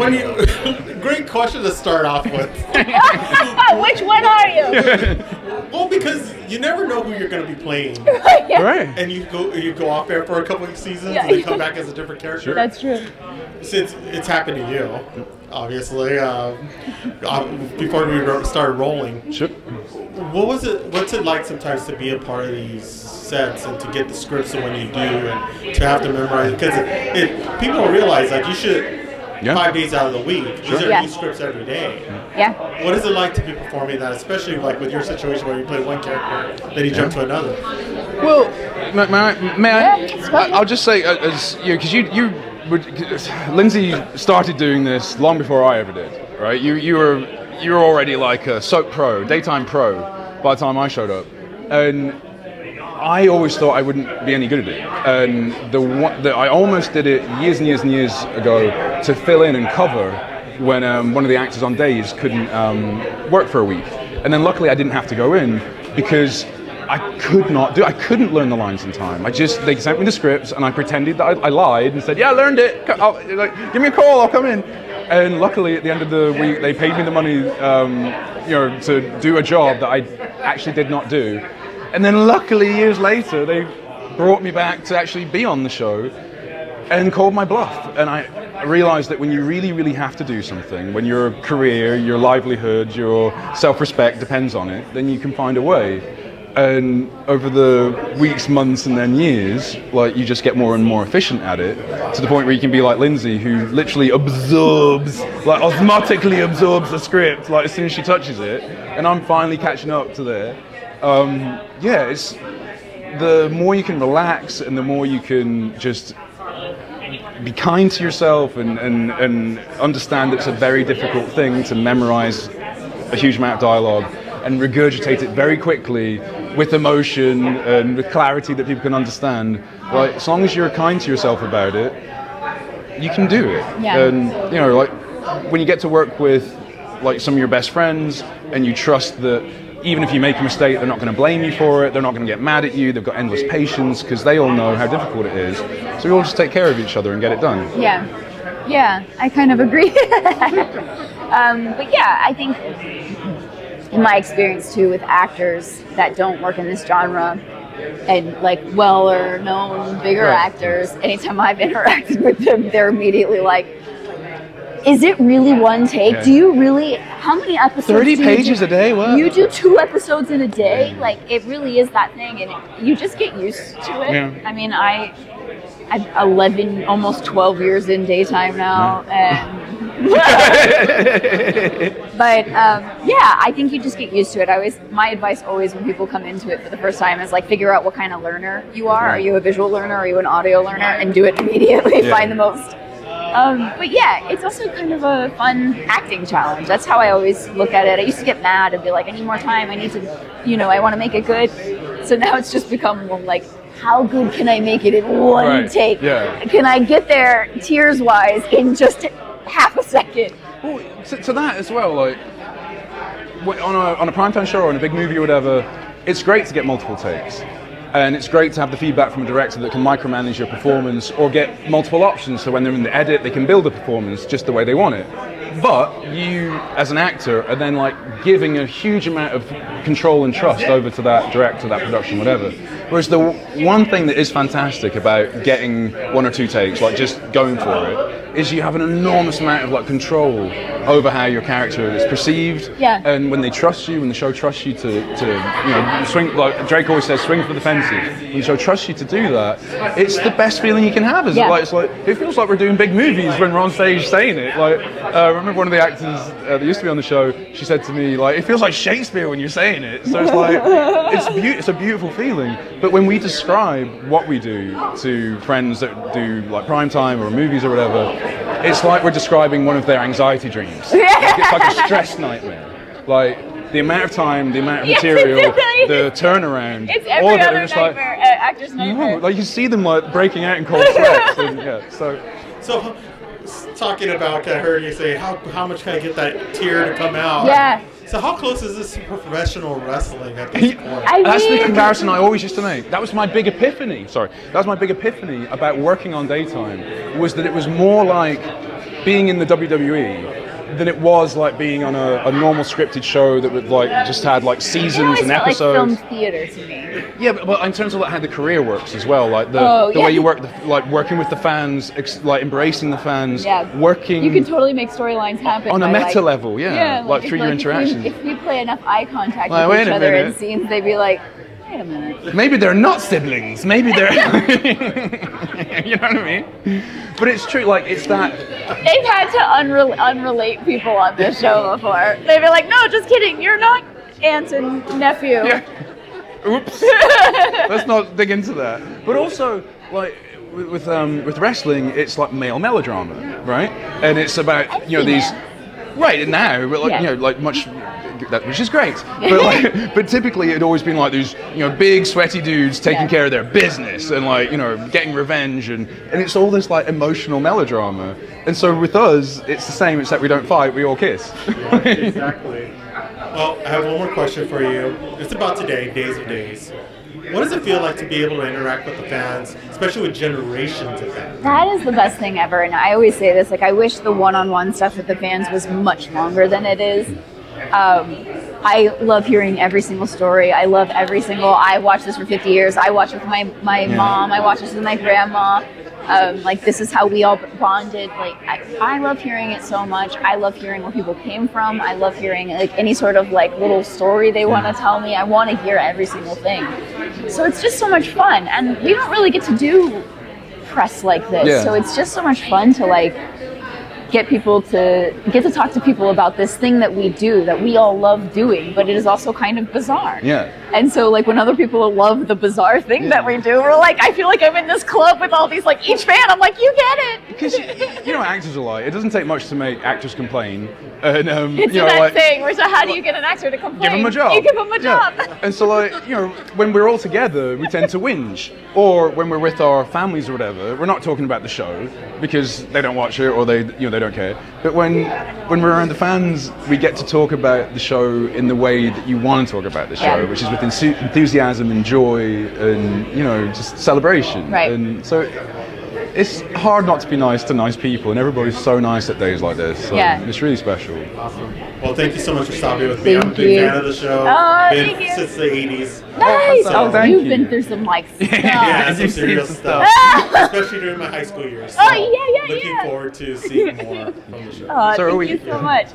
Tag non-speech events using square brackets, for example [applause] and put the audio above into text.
when you [laughs] great question to start off with. [laughs] Which one are you? [laughs] Well, because you never know who you're going to be playing, Yeah, Right. and you go you go off there for a couple of seasons Yeah. and then come back as a different character. That's true. Since it's happened to you, obviously. Uh, uh, before we started rolling, Sure. what was it? What's it like sometimes to be a part of these sets and to get the scripts and when you do and to have to memorize? Because it, it, people don't realize like you should Yeah. five days out of the week. These are Yeah. new scripts every day. Yeah. What is it like to be performing that, especially like with your situation where you play one character, then you jump to another? Well, may, may I? May yeah, I I'll just say, uh, as you, because you, you, would, Linsey started doing this long before I ever did, right? You, you were, you were already like a soap pro, daytime pro, by the time I showed up, and I always thought I wouldn't be any good at it. And the one, I almost did it years and years and years ago to fill in and cover when um, one of the actors on days couldn't um, work for a week. And then luckily I didn't have to go in because I could not do. I couldn't learn the lines in time. I just they sent me the scripts and I pretended that I, I lied and said, "Yeah, I learned it. I'll, like, give me a call. I'll come in." And luckily, at the end of the week, they paid me the money, um, you know, to do a job that I actually did not do. And then luckily, years later, they brought me back to actually be on the show and called my bluff. And I realized that when you really, really have to do something, when your career, your livelihood, your self respect depends on it, then you can find a way. And over the weeks, months, and then years, like you just get more and more efficient at it to the point where you can be like Linsey, who literally absorbs, like osmotically absorbs the script, like as soon as she touches it. And I'm finally catching up to there. Um, yeah, it's the more you can relax and the more you can just be kind to yourself and, and, and understand it's a very difficult thing to memorize a huge amount of dialogue and regurgitate it very quickly with emotion and with clarity that people can understand. Like, as long as you're kind to yourself about it, you can do it. Yeah. And, you know, like, when you get to work with, like, some of your best friends and you trust that even if you make a mistake, they're not going to blame you for it, they're not going to get mad at you, they've got endless patience because they all know how difficult it is. So we all just take care of each other and get it done. Yeah. Yeah, I kind of agree. [laughs] um, but yeah, I think in my experience too with actors that don't work in this genre and like well or known bigger Right. actors, anytime I've interacted [laughs] with them, they're immediately like, is it really one take? Yeah. Do you really? How many episodes? 30 do you pages do? a day? What? You do two episodes in a day. Like it really is that thing, and you just get used to it. Yeah. I mean, I, I'm 11, almost 12 years in daytime now, and [laughs] but um, yeah, I think you just get used to it. I always, my advice always when people come into it for the first time is like figure out what kind of learner you are. Are you a visual learner? Are you an audio learner? And do it immediately. Yeah. Find the most. Um, but yeah, it's also kind of a fun acting challenge. That's how I always look at it. I used to get mad and be like, I need more time. I need to, you know, I want to make it good. So now it's just become like, how good can I make it in one Right. take? Yeah. Can I get there tears wise in just half a second? Well, to, to that as well, like on a on a primetime show or in a big movie or whatever, it's great to get multiple takes, and it's great to have the feedback from a director that can micromanage your performance or get multiple options. So when they're in the edit, they can build a performance just the way they want it. But you, as an actor, are then like giving a huge amount of control and trust over to that director, that production, whatever. Whereas the one thing that is fantastic about getting one or two takes, like just going for it, is you have an enormous amount of like control over how your character is perceived. Yeah. And when they trust you, when the show trusts you to, to you know, swing, like Drake always says, swing for the fences. When the show trusts you to do that, it's the best feeling you can have. Is Yeah. like it's like it feels like we're doing big movies when we're on stage saying it. Like uh, I remember one of the actors uh, that used to be on the show. She said to me, like, it feels like Shakespeare when you're saying it. So it's like [laughs] it's beau- it's a beautiful feeling. But when we describe what we do to friends that do like prime time or movies or whatever, it's like we're describing one of their anxiety dreams. [laughs] Like, it's like a stress nightmare. Like the amount of time, the amount of [laughs] Yes, material, [laughs] really the turnaround, It's all of it. other are just like, uh, actor's no, nightmare. like you see them like breaking out in cold sweats. and, yeah, so So, talking about, I heard you say, how, how much can I get that tear to come out? Yeah. So, how close is this to professional wrestling at this point? I That's the comparison I always used to make. That was my big epiphany. Sorry, that was my big epiphany about working on daytime. Was that it was more like being in the WWE than it was like being on a, a normal scripted show that would like just had like seasons and felt like episodes. filmed theater to me. Yeah, but, but in terms of like how the career works as well, like the, Oh, the yeah. way you work, the, like working with the fans, ex, like embracing the fans, Yeah. working You can totally make storylines happen on a meta like- level, yeah, yeah like, if, through your if we- interactions. If we, play enough eye contact Like, with each other in scenes, they'd be like, "Wait a minute." Maybe they're not siblings. Maybe they're. [laughs] [laughs] you know what I mean? But it's true. Like it's that. They've had to unrel- unrelate people on this show before. They'd be like, "No, just kidding. You're not aunt and nephew." Yeah. [laughs] Oops. Let's not dig into that. But also, like with with, um, with wrestling, it's like male melodrama, right? And it's about you know these. Right now, but like Yeah. you know, like much, that, which is great. But like, [laughs] but typically it'd always been like these, you know, big sweaty dudes taking Yeah. care of their business and like you know getting revenge and and it's all this like emotional melodrama. And so with us, it's the same except we don't fight, we all kiss. [laughs] exactly. Well, I have one more question for you. It's about today, Days of Days. What does it feel like to be able to interact with the fans, especially with generations of fans? That is the best thing ever, and I always say this: like, I wish the one-on-one stuff with the fans was much longer than it is. Um, I love hearing every single story. I love every single. I watched this for 50 years. I watched it with my my mom. I watched this with my grandma. Um, like this is how we all bonded. Like I, I love hearing it so much. I love hearing where people came from. I love hearing like any sort of like little story they want to tell me. I want to hear every single thing. So it's just so much fun, and we don't really get to do press like this. Yeah. So it's just so much fun to like get people to get to talk to people about this thing that we do that we all love doing, but it is also kind of bizarre. Yeah. And so like when other people love the bizarre thing that we do, we're like, I feel like I'm in this club with all these like each fan. I'm like, you get it. Because you, you know actors are like. It doesn't take much to make actors complain. And um, It's you know, that like, thing where so how do you get an actor to complain? give them a job. You give them a Yeah. job. And so, like, you know, when we're all together, we tend to whinge. Or when we're with our families or whatever, we're not talking about the show because they don't watch it or they, you know, they don't care. But when when we're around the fans, we get to talk about the show in the way that you want to talk about the show, Yeah. which is with ensu- enthusiasm and joy and you know just celebration. Right. And so. It's hard not to be nice to nice people, and everybody's so nice at days like this. So Yeah. It's really special. Awesome. Well, thank you so much for stopping with me. I'm a Thank big you. fan of the show. Oh, Been thank you. since the 80s. Nice. Oh, Oh, thank you've you. been through some like [laughs] stuff. Yeah, some serious stuff. stuff. [laughs] Especially during my high school years. Oh, yeah, yeah, Looking yeah. forward to seeing more from the show. Oh, So are thank we- you so much.